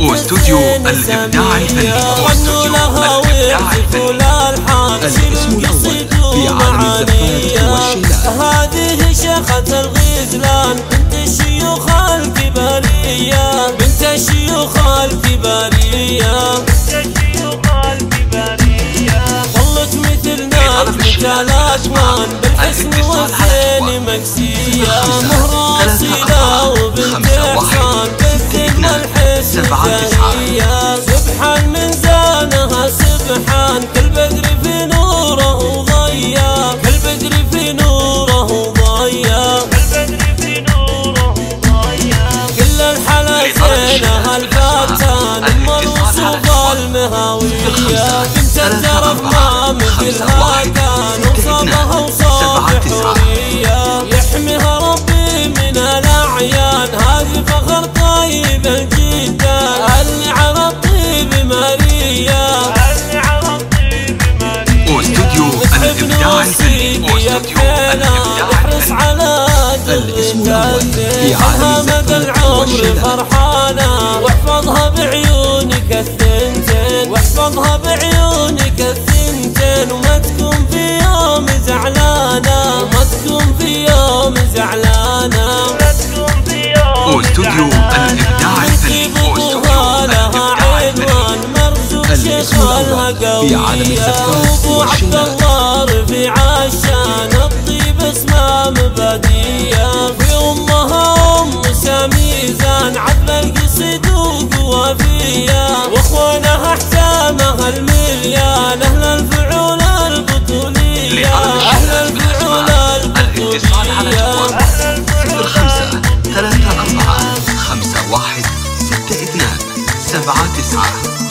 واستوديو الإبداع الفني. لها ويهتفوا الألحان الاسم الأول في عالم الزفات والشيلات هذه شيخة الغزلان بنت الشيوخ الكبارية بنت الشيوخ الكبارية ظلت مثل الأكوان بالحسن المهاوية بنت الترف ما مثلها كان وصابها وصاب حورية يحميها ربي من الأعيان. هذه فخر طيب جدا. اللي على الطيب ماريا واستوديو الإبداع الفني. واستوديو الإبداع احرص الفني على الاسم في عالم العمر والشيلات. واحفظها بعيونك الثنتين وما تكون في يوم زعلانة. وما تكون في يوم زعلانة. الإبداع الفني. واستوديو ابوها لها الإبداع الفني. عنوان مرزوق في الهقوية الزفات وابو عبد. الله رفيع عشان الطيب اسمه مبادية. في أمها أم سميزان عذب القصيد وقوافية واخوانها احسامها المليان أهل الفعول البطولية. أهل الفعول الاتصال على البطولية. جوال صفر خمسة ثلاثة أربعة خمسة واحد ستة اثنان سبعة تسعة.